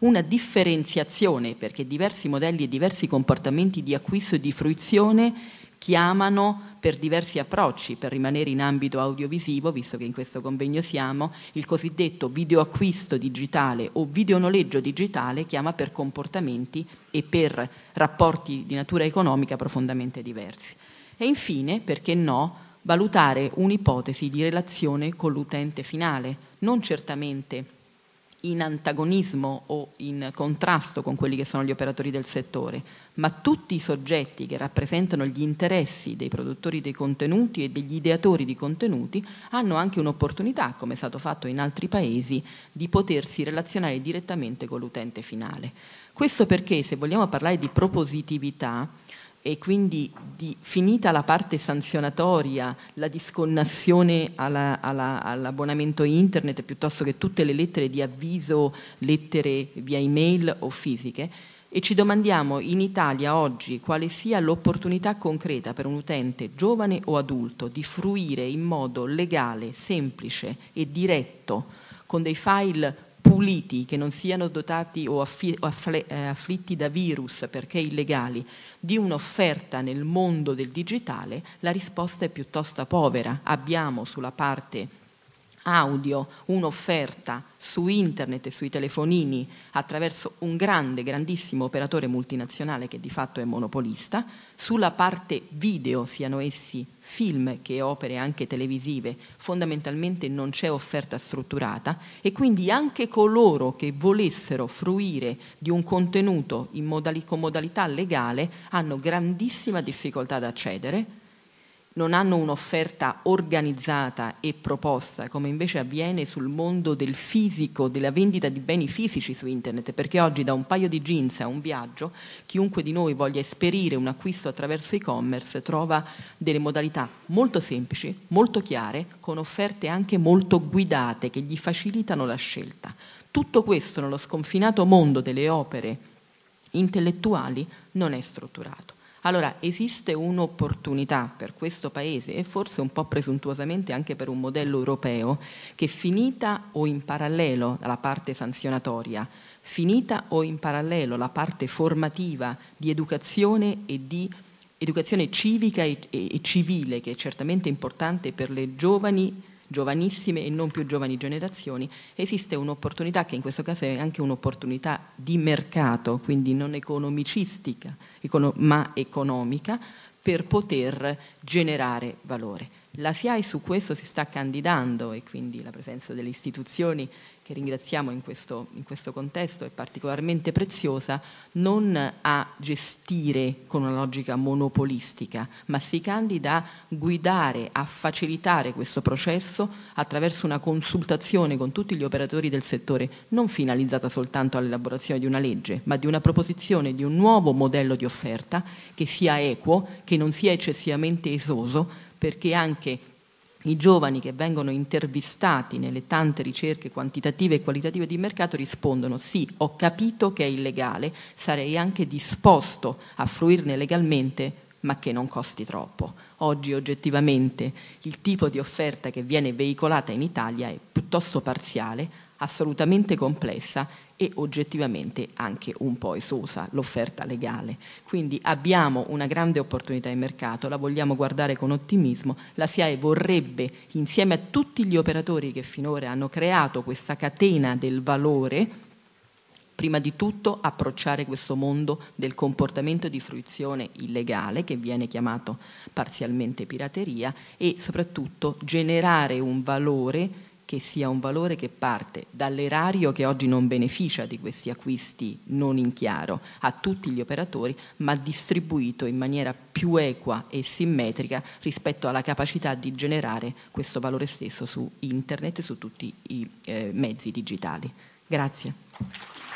una differenziazione perché diversi modelli e diversi comportamenti di acquisto e di fruizione chiamano per diversi approcci per rimanere in ambito audiovisivo, visto che in questo convegno siamo, il cosiddetto videoacquisto digitale o videonoleggio digitale chiama per comportamenti e per rapporti di natura economica profondamente diversi. E infine, perché no, valutare un'ipotesi di relazione con l'utente finale, non certamente in antagonismo o in contrasto con quelli che sono gli operatori del settore, ma tutti i soggetti che rappresentano gli interessi dei produttori dei contenuti e degli ideatori di contenuti hanno anche un'opportunità, come è stato fatto in altri paesi, di potersi relazionare direttamente con l'utente finale. Questo perché se vogliamo parlare di propositività, e quindi di, finita la parte sanzionatoria, la disconnessione alla, alla, all'abbonamento internet piuttosto che tutte le lettere di avviso, lettere via email o fisiche, e ci domandiamo in Italia oggi quale sia l'opportunità concreta per un utente giovane o adulto di fruire in modo legale, semplice e diretto con dei file puliti, che non siano dotati o eh, afflitti da virus perché illegali, di un'offerta nel mondo del digitale, la risposta è piuttosto povera. Abbiamo sulla parte audio un'offerta su internet e sui telefonini attraverso un grande, grandissimo operatore multinazionale che di fatto è monopolista, sulla parte video, siano essi film che opere anche televisive, fondamentalmente non c'è offerta strutturata e quindi anche coloro che volessero fruire di un contenuto modali- con modalità legale hanno grandissima difficoltà ad accedere non hanno un'offerta organizzata e proposta, come invece avviene sul mondo del fisico, della vendita di beni fisici su internet, perché oggi da un paio di jeans a un viaggio, chiunque di noi voglia esperire un acquisto attraverso e-commerce trova delle modalità molto semplici, molto chiare, con offerte anche molto guidate che gli facilitano la scelta. Tutto questo nello sconfinato mondo delle opere intellettuali non è strutturato. Allora esiste un'opportunità per questo Paese e forse un po' presuntuosamente anche per un modello europeo che finita o in parallelo la parte sanzionatoria, finita o in parallelo la parte formativa di educazione e di educazione civica e, e, e civile che è certamente importante per le giovani giovanissime e non più giovani generazioni, esiste un'opportunità che in questo caso è anche un'opportunità di mercato, quindi non economicistica, ma economica, per poter generare valore. La SIAE su questo si sta candidando e quindi la presenza delle istituzioni che ringraziamo in questo, in questo, contesto è particolarmente preziosa, non a gestire con una logica monopolistica, ma si candida a guidare, a facilitare questo processo attraverso una consultazione con tutti gli operatori del settore, non finalizzata soltanto all'elaborazione di una legge, ma di una proposizione di un nuovo modello di offerta che sia equo, che non sia eccessivamente esoso, perché anche i giovani che vengono intervistati nelle tante ricerche quantitative e qualitative di mercato rispondono sì, ho capito che è illegale, sarei anche disposto a fruirne legalmente ma che non costi troppo. Oggi oggettivamente il tipo di offerta che viene veicolata in Italia è piuttosto parziale, assolutamente complessa e oggettivamente anche un po' esosa l'offerta legale. Quindi abbiamo una grande opportunità in mercato, la vogliamo guardare con ottimismo, la SIAE vorrebbe insieme a tutti gli operatori che finora hanno creato questa catena del valore, prima di tutto approcciare questo mondo del comportamento di fruizione illegale che viene chiamato parzialmente pirateria e soprattutto generare un valore che sia un valore che parte dall'erario che oggi non beneficia di questi acquisti non in chiaro a tutti gli operatori, ma distribuito in maniera più equa e simmetrica rispetto alla capacità di generare questo valore stesso su internet e su tutti i eh, mezzi digitali. Grazie.